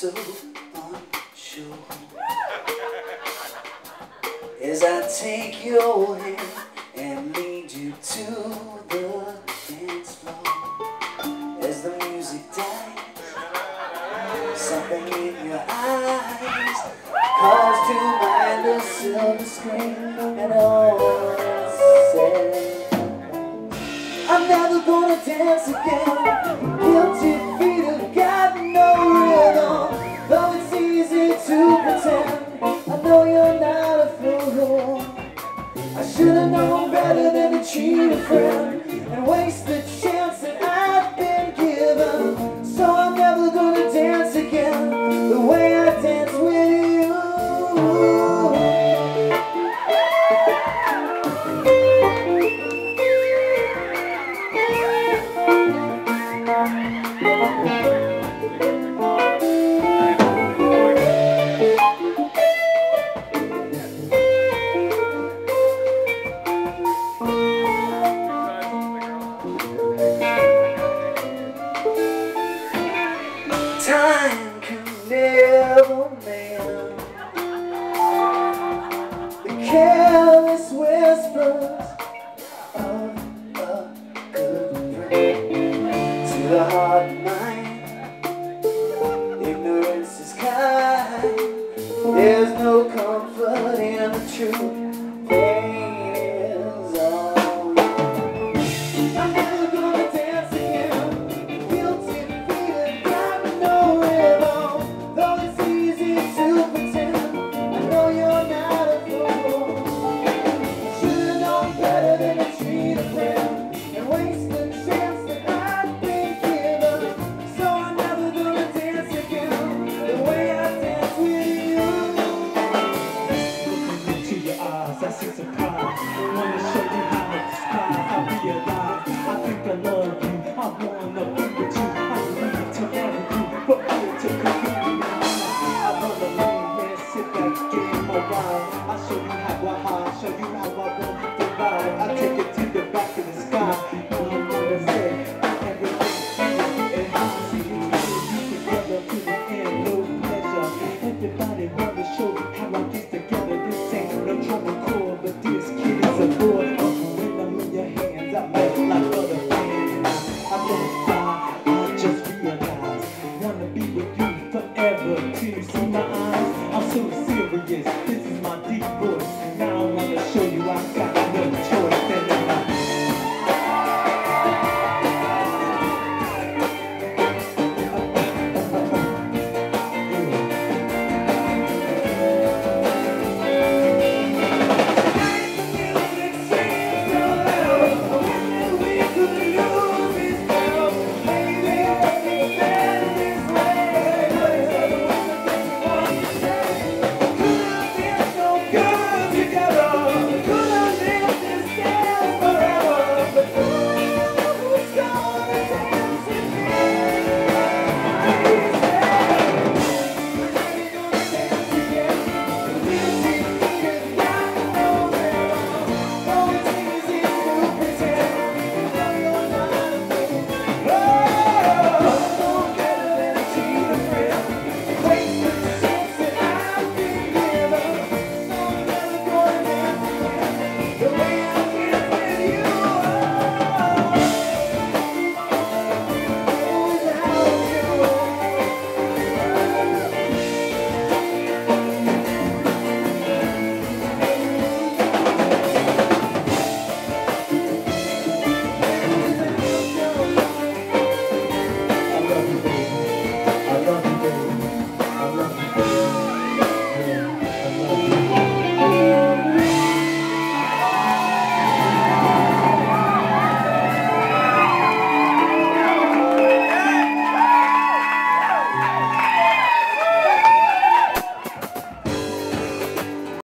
So unsure As I take your hand and lead you to the dance floor As the music dies Something in your eyes Calls to mind a silver screen And all said. I'm never gonna dance again Guilty cheat a friend And waste the chance Can never the careless whispers of a good friend to the heart and mind. Ignorance is kind. There's no comfort in the truth. Get my ride. I show you how I hide, show you how I want to ride. I take it to the back of the sky. You wanna say everything and how I see you together to the end, no pleasure. Everybody wanna show how I get together. This ain't no drama core, but this kid is a boy. When I'm in your hands, I melt like other And I don't die, I just realize. Wanna be with you forever. You see my eyes,